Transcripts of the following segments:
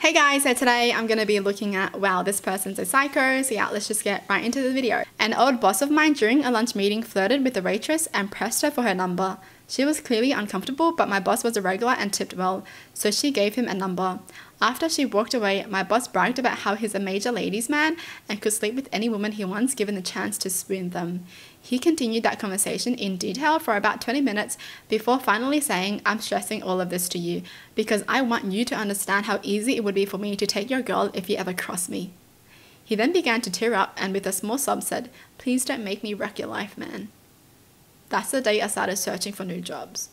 Hey guys, so today I'm going to be looking at, wow, this person's a psycho, so yeah, let's just get right into the video. An old boss of mine during a lunch meeting flirted with the waitress and pressed her for her number. She was clearly uncomfortable, but my boss was a regular and tipped well, so she gave him a number. After she walked away, my boss bragged about how he's a major ladies' man and could sleep with any woman he wants given the chance to spoon them. He continued that conversation in detail for about 20 minutes before finally saying, I'm stressing all of this to you because I want you to understand how easy it would be for me to take your girl if you ever cross me. He then began to tear up and with a small sob said, Please don't make me wreck your life, man. That's the day I started searching for new jobs.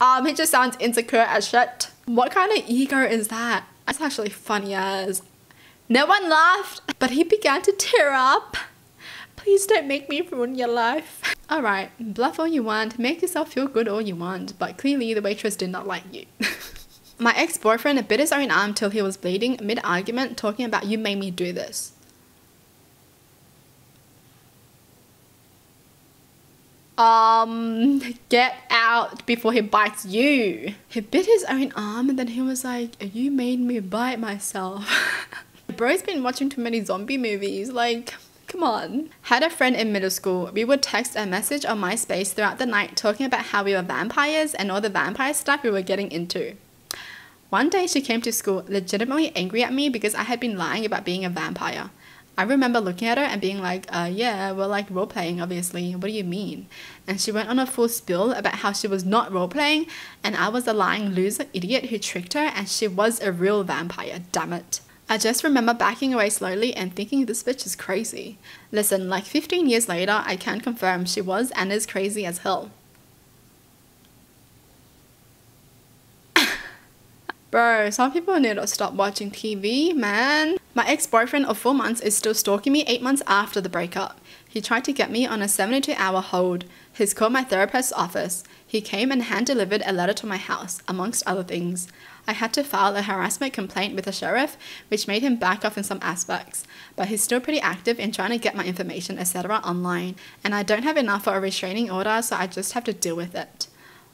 Um, he just sounds insecure as shit. What kind of ego is that? That's actually funny as. No one laughed, but he began to tear up. Please don't make me ruin your life. Alright, bluff all you want, make yourself feel good all you want, but clearly the waitress did not like you. My ex-boyfriend bit his own arm till he was bleeding mid-argument talking about you made me do this. Um, get out before he bites you. He bit his own arm and then he was like, you made me bite myself. Bro's been watching too many zombie movies. Like, come on. Had a friend in middle school. We would text a message on MySpace throughout the night talking about how we were vampires and all the vampire stuff we were getting into. One day she came to school legitimately angry at me because I had been lying about being a vampire. I remember looking at her and being like, uh, yeah, we're like role playing, obviously. What do you mean? And she went on a full spill about how she was not role playing and I was a lying loser idiot who tricked her and she was a real vampire, damn it. I just remember backing away slowly and thinking this bitch is crazy. Listen, like 15 years later, I can confirm she was and is crazy as hell. Bro, some people need to stop watching TV, man. My ex-boyfriend of 4 months is still stalking me 8 months after the breakup. He tried to get me on a 72 hour hold. He's called my therapist's office. He came and hand delivered a letter to my house, amongst other things. I had to file a harassment complaint with the sheriff, which made him back off in some aspects, but he's still pretty active in trying to get my information, etc., online, and I don't have enough for a restraining order, so I just have to deal with it.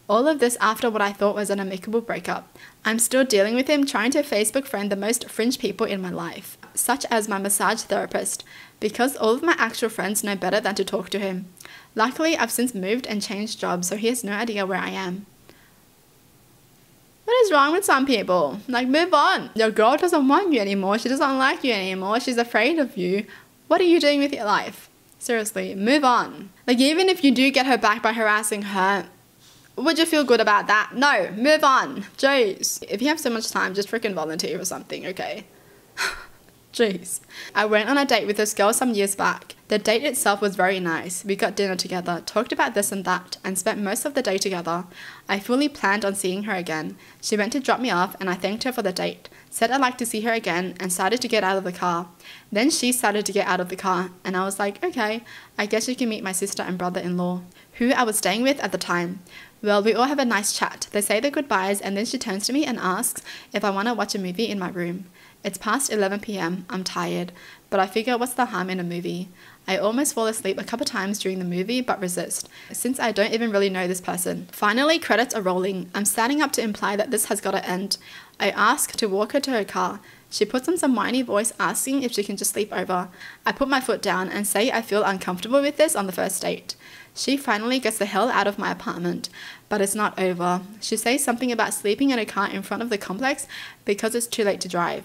All of this after what I thought was an amicable breakup. I'm still dealing with him trying to Facebook friend the most fringe people in my life, such as my massage therapist, because all of my actual friends know better than to talk to him. Luckily, I've since moved and changed jobs, so he has no idea where I am. What is wrong with some people? Like, move on. Your girl doesn't want you anymore. She doesn't like you anymore. She's afraid of you. What are you doing with your life? Seriously, move on. Like, even if you do get her back by harassing her, would you feel good about that? No, move on. Jeez. If you have so much time, just freaking volunteer or something, okay? Jeez. I went on a date with this girl some years back. The date itself was very nice. We got dinner together, talked about this and that, and spent most of the day together. I fully planned on seeing her again. She went to drop me off, and I thanked her for the date, said I'd like to see her again, and started to get out of the car. Then she started to get out of the car, and I was like, okay, I guess you can meet my sister and brother in law, who I was staying with at the time. Well, we all have a nice chat. They say their goodbyes, and then she turns to me and asks if I want to watch a movie in my room. It's past 11 pm, I'm tired, but I figure what's the harm in a movie? I almost fall asleep a couple times during the movie but resist, since I don't even really know this person. Finally, credits are rolling. I'm standing up to imply that this has got to end. I ask to walk her to her car. She puts on some whiny voice asking if she can just sleep over. I put my foot down and say I feel uncomfortable with this on the first date. She finally gets the hell out of my apartment, but it's not over. She says something about sleeping in a car in front of the complex because it's too late to drive.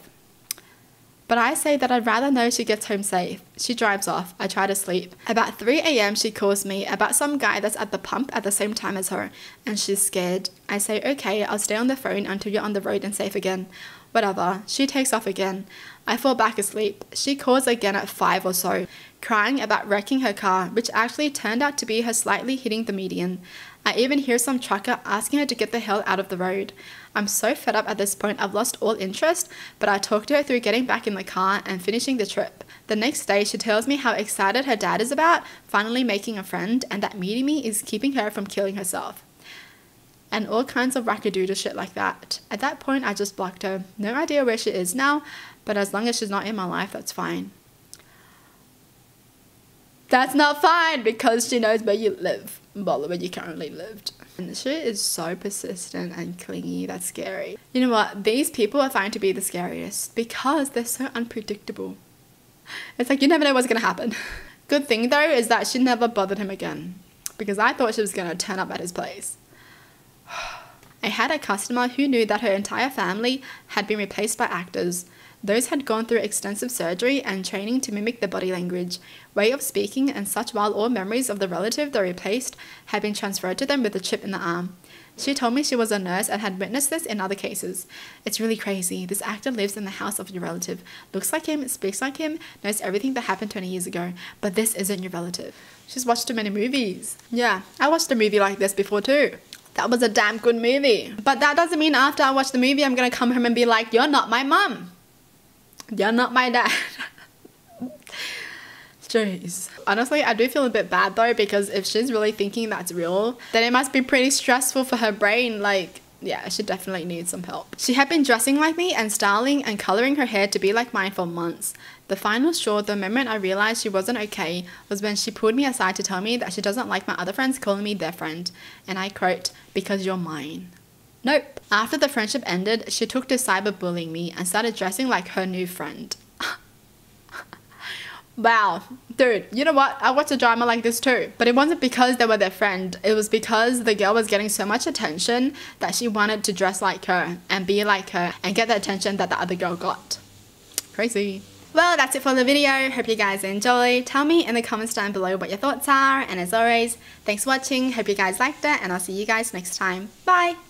But I say that I'd rather know she gets home safe. She drives off. I try to sleep. About 3 a.m., she calls me about some guy that's at the pump at the same time as her, and she's scared. I say, okay, I'll stay on the phone until you're on the road and safe again. Whatever. She takes off again. I fall back asleep. She calls again at 5 or so, crying about wrecking her car, which actually turned out to be her slightly hitting the median. I even hear some trucker asking her to get the hell out of the road. I'm so fed up at this point, I've lost all interest, but I talk to her through getting back in the car and finishing the trip. The next day, she tells me how excited her dad is about finally making a friend and that meeting me is keeping her from killing herself. And all kinds of wackadoodle shit like that. At that point, I just blocked her. No idea where she is now, but as long as she's not in my life, that's fine. That's not fine because she knows where you live, well, where you currently lived. And she is so persistent and clingy, that's scary. You know what? These people are found to be the scariest because they're so unpredictable. It's like you never know what's gonna happen. Good thing though is that she never bothered him again because I thought she was gonna turn up at his place. I had a customer who knew that her entire family had been replaced by actors. Those had gone through extensive surgery and training to mimic the body language, way of speaking, and such while all memories of the relative they replaced had been transferred to them with a chip in the arm. She told me she was a nurse and had witnessed this in other cases. It's really crazy. This actor lives in the house of your relative, looks like him, speaks like him, knows everything that happened 20 years ago, but this isn't your relative. She's watched too many movies. Yeah, I watched a movie like this before too. That was a damn good movie. But that doesn't mean after I watch the movie, I'm gonna come home and be like, you're not my mum. You're not my dad. Jeez. Honestly, I do feel a bit bad though because if she's really thinking that's real, then it must be pretty stressful for her brain. Like, yeah, she definitely needs some help. She had been dressing like me and styling and coloring her hair to be like mine for months. The final straw, the moment I realized she wasn't okay, was when she pulled me aside to tell me that she doesn't like my other friends calling me their friend. And I quote, because you're mine. Nope. After the friendship ended, she took to cyberbullying me and started dressing like her new friend. Wow, dude, you know what? I watched a drama like this too. But it wasn't because they were their friend. It was because the girl was getting so much attention that she wanted to dress like her and be like her and get the attention that the other girl got. Crazy. Well, that's it for the video. Hope you guys enjoyed. Tell me in the comments down below what your thoughts are. And as always, thanks for watching. Hope you guys liked it and I'll see you guys next time. Bye!